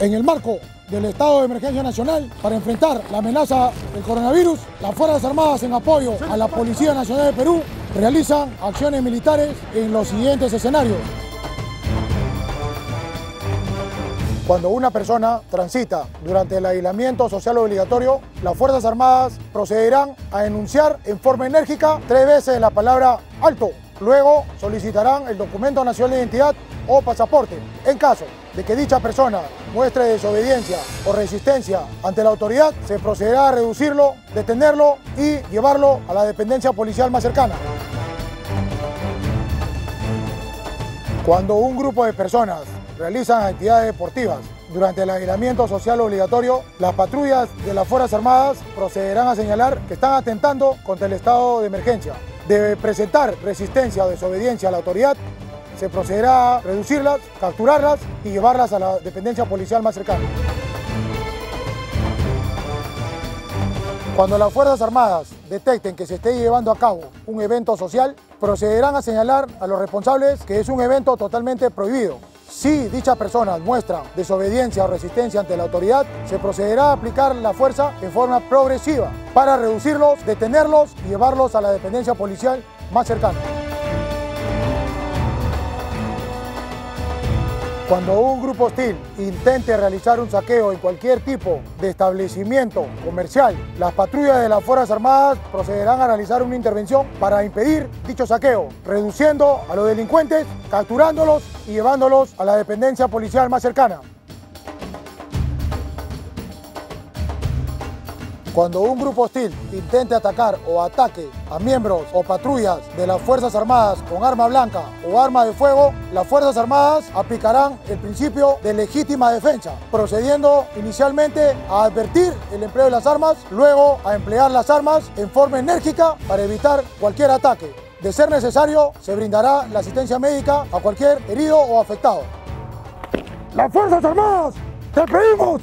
En el marco del estado de emergencia nacional para enfrentar la amenaza del coronavirus, las Fuerzas Armadas en apoyo a la Policía Nacional de Perú realizan acciones militares en los siguientes escenarios. Cuando una persona transita durante el aislamiento social obligatorio, las Fuerzas Armadas procederán a enunciar en forma enérgica tres veces la palabra alto. Luego solicitarán el documento nacional de identidad o pasaporte. En caso de que dicha persona muestre desobediencia o resistencia ante la autoridad, se procederá a reducirlo, detenerlo y llevarlo a la dependencia policial más cercana. Cuando un grupo de personas realizan actividades deportivas durante el aislamiento social obligatorio, las patrullas de las Fuerzas Armadas procederán a señalar que están atentando contra el estado de emergencia. De presentar resistencia o desobediencia a la autoridad, se procederá a reducirlas, capturarlas y llevarlas a la dependencia policial más cercana. Cuando las Fuerzas Armadas detecten que se esté llevando a cabo un evento social, procederán a señalar a los responsables que es un evento totalmente prohibido. Si dichas personas muestran desobediencia o resistencia ante la autoridad, se procederá a aplicar la fuerza en forma progresiva para reducirlos, detenerlos y llevarlos a la dependencia policial más cercana. Cuando un grupo hostil intente realizar un saqueo en cualquier tipo de establecimiento comercial, las patrullas de las Fuerzas Armadas procederán a realizar una intervención para impedir dicho saqueo, reduciendo a los delincuentes, capturándolos y llevándolos a la dependencia policial más cercana. Cuando un grupo hostil intente atacar o ataque a miembros o patrullas de las Fuerzas Armadas con arma blanca o arma de fuego, las Fuerzas Armadas aplicarán el principio de legítima defensa, procediendo inicialmente a advertir el empleo de las armas, luego a emplear las armas en forma enérgica para evitar cualquier ataque. De ser necesario, se brindará la asistencia médica a cualquier herido o afectado. ¡Las Fuerzas Armadas! ¡Te pedimos!